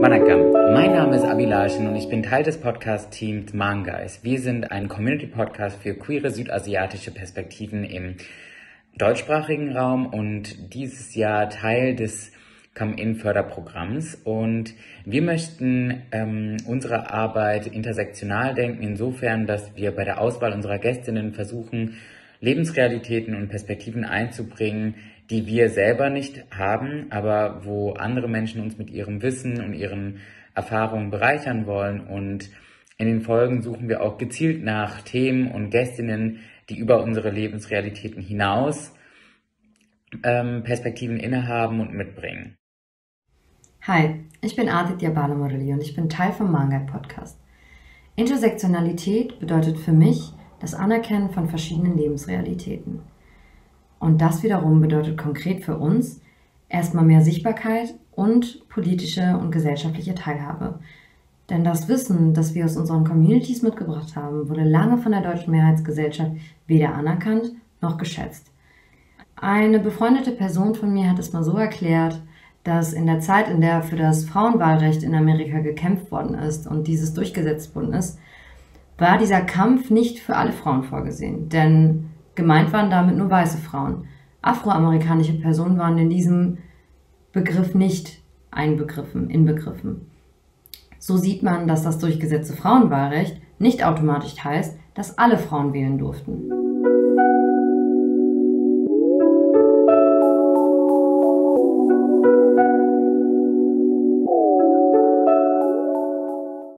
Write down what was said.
Vanakkam, mein Name ist Abilashin und ich bin Teil des Podcast-Teams Manguys. Wir sind ein Community-Podcast für queere südasiatische Perspektiven im deutschsprachigen Raum und dieses Jahr Teil des Come-In-Förderprogramms. Und wir möchten ähm, unsere Arbeit intersektional denken, insofern, dass wir bei der Auswahl unserer Gästinnen versuchen, Lebensrealitäten und Perspektiven einzubringen, die wir selber nicht haben, aber wo andere Menschen uns mit ihrem Wissen und ihren Erfahrungen bereichern wollen. Und in den Folgen suchen wir auch gezielt nach Themen und Gästinnen, die über unsere Lebensrealitäten hinaus ähm, Perspektiven innehaben und mitbringen. Hi, ich bin Aditya Balamurali und ich bin Teil vom Manga Podcast. Intersektionalität bedeutet für mich das Anerkennen von verschiedenen Lebensrealitäten. Und das wiederum bedeutet konkret für uns erstmal mehr Sichtbarkeit und politische und gesellschaftliche Teilhabe. Denn das Wissen, das wir aus unseren Communities mitgebracht haben, wurde lange von der deutschen Mehrheitsgesellschaft weder anerkannt noch geschätzt. Eine befreundete Person von mir hat es mal so erklärt, dass in der Zeit, in der für das Frauenwahlrecht in Amerika gekämpft worden ist und dieses durchgesetzt worden ist, war dieser Kampf nicht für alle Frauen vorgesehen. Denn gemeint waren damit nur weiße Frauen. Afroamerikanische Personen waren in diesem Begriff nicht einbegriffen, inbegriffen. So sieht man, dass das durchgesetzte Frauenwahlrecht nicht automatisch heißt, dass alle Frauen wählen durften.